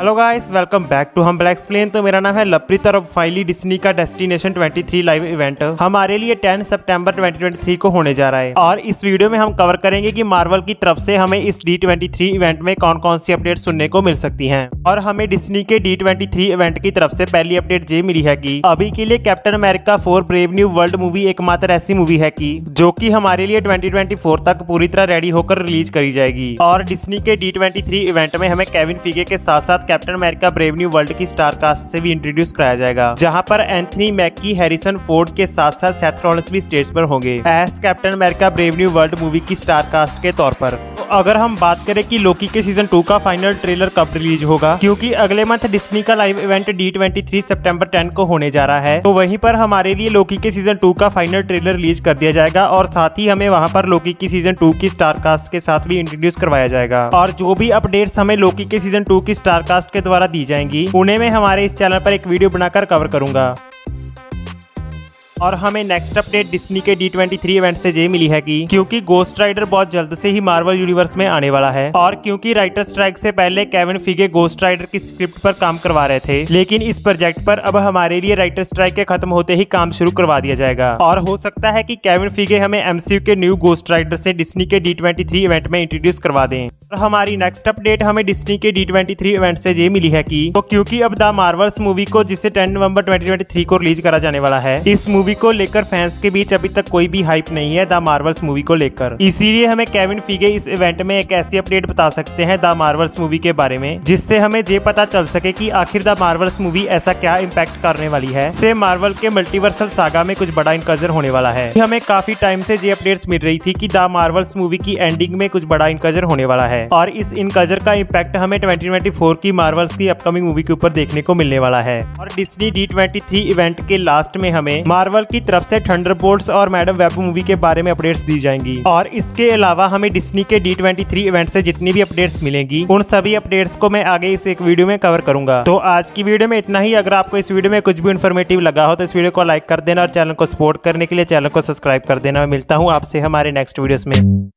Hello guys welcome back to हम black explain तो मेरा नाम है लप्रीत और फाइनली डिस्नी का डेस्टिनेशन 23 लाइव इवेंट हमारे लिए 10 सितंबर 2023 को होने जा रहा है। और इस वीडियो में हम कवर करेंगे कि मार्वल की तरफ़ से हमें इस डी ट्वेंटी इवेंट में कौन कौन सी अपडेट सुनने को मिल सकती है। और हमें डिस्नी के डी इवेंट की तरफ़ से पहली अपडेट ये मिली है की अभी के लिए Captain America four brave new world movie एकमात्र ऐसी मूवी है की जो की हमारे लिए ट्वेंटी तक पूरी तरह रेडी होकर रिलीज़ करी जाएगी। और डिस्नी के डी इवेंट में हमें केविन फीगे के साथ साथ Captain America brave new world की स्टार कास्ट से भी इंट्रोड्यूस कराया जाएगा, जहाँ पर एंथनी मैकी हैरिसन फोर्ड के साथ साथ सेथ रॉलिंस भी स्टेज पर होंगे as Captain America brave new world movie की स्टार कास्ट के तौर पर। अगर हम बात करें कि लोकी के सीज़न टू का फाइनल ट्रेलर कब रिलीज़ होगा, क्योंकि अगले मंथ डिस्नी का live event D twenty three September ten को होने जा रहा है तो वहीं पर हमारे लिए लोकी के सीज़न टू का फाइनल ट्रेलर रिलीज़ कर दिया जाएगा और साथ ही हमें वहाँ पर लोकी की सीज़न टू की स्टार कास्ट के साथ भी इंट्रोड्यूस करवाया जाएगा। और जो भी अपडेट्स हमें लोकी के सीज़न टू की स्टार कास्ट के द्वारा दी जाएँगी, उन्हें मैं हमारे इस चैनल पर एक वीडियो बनाकर कवर करूँगा। और हमें नेक्स्ट अपडेट डिस्नी के डी ट्वेंटी इवेंट से ये मिली है कि क्योंकि गोस्ट राइडर बहुत जल्द से ही मार्वल यूनिवर्स में आने वाला है और क्योंकि राइटर स्ट्राइक से पहले केविन फिगे गोस्ट राइडर की स्क्रिप्ट पर काम करवा रहे थे, लेकिन इस प्रोजेक्ट पर अब हमारे लिए राइटर स्ट्राइक के खत्म होते ही काम शुरू करवा दिया जाएगा। और हो सकता है की केविन फिगे हमें एमसीयू के न्यू गोस्ट राइडर से डिस्नी के डी इवेंट में इंट्रोड्यूस करवा दें। और हमारी नेक्स्ट अपडेट हमें डिस्नी के डी ट्वेंटी थ्री इवेंट से ये मिली है की तो क्योंकि अब द मार्वल्स मूवी को जिसे टेन नवंबर ट्वेंटी को रिलीज़ करा जाने वाला है, इस मूवी को लेकर फैंस के बीच अभी तक कोई भी हाइप नहीं है द मार्वल्स मूवी को लेकर। इसीलिए हमें केविन फीगे इस इवेंट में एक ऐसी अपडेट बता सकते हैं द मार्वल्स मूवी के बारे में, जिससे हमें ये पता चल सके कि आखिर द मार्वल्स मूवी ऐसा क्या इम्पैक्ट करने वाली है। से मार्वल के मल्टीवर्सल सागा में कुछ बड़ा इनकजर होने वाला है। हमें काफ़ी टाइम से ये अपडेट्स मिल रही थी कि द मार्वल्स मूवी की एंडिंग में कुछ बड़ा इनकजर होने वाला है। और इस इनकजर का इम्पैक्ट हमें ट्वेंटी की मार्वल्स की अपकमिंग मूवी के ऊपर देखने को मिलने वाला है। और डिस्नी डी ट्वेंटी इवेंट के लास्ट में हमें मार्वल की तरफ़ से थंडर और मैडम वेब मूवी के बारे में अपडेट्स दी जाएँगी। और इसके अलावा हमें डिस्नी के डी इवेंट से जितनी भी अपडेट्स मिलेंगी, उन सभी अपडेट्स को मैं आगे इस एक वीडियो में कवर करूँगा। तो आज की वीडियो में इतना ही। अगर आपको इस वीडियो में कुछ भी इन्फॉर्मेटिव लगा हो तो इस वीडियो को लाइक कर देना और चैनल को सपोर्ट करने के लिए चैनल को सब्सक्राइब कर देना। मैं मिलता हूँ आपसे हमारे नेक्स्ट वीडियो में।